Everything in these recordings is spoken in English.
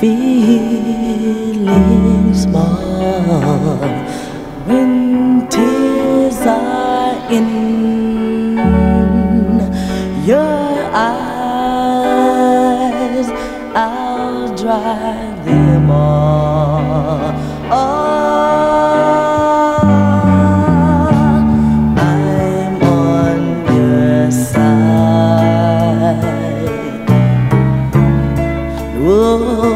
Feelings small when tears are in your eyes. I'll dry them all. Ah, I'm on your side. Whoa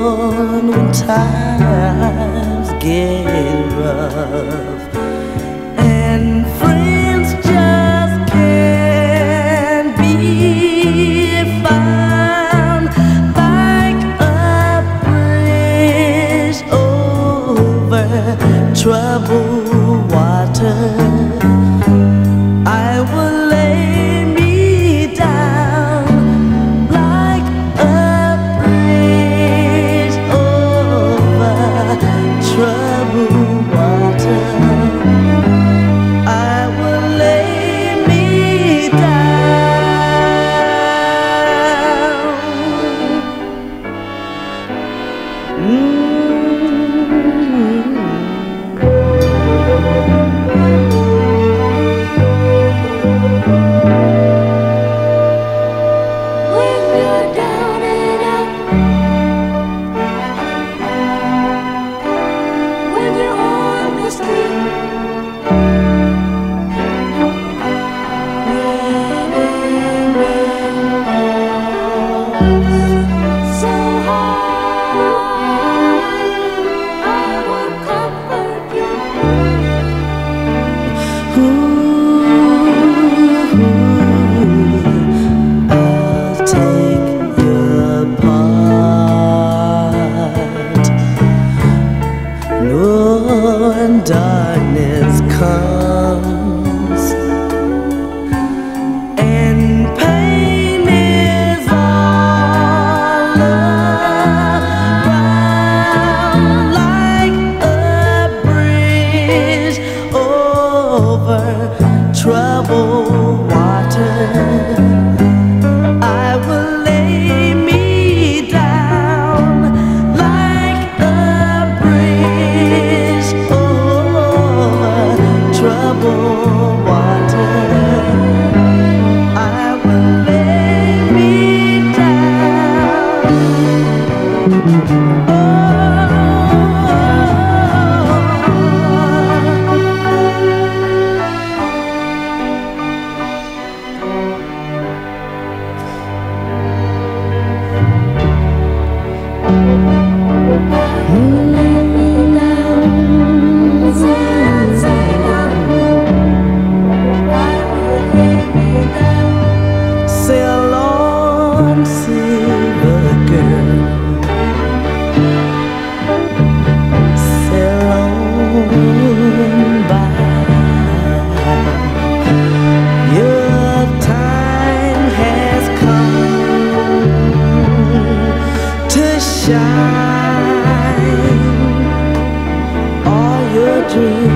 times get rough. 看。dream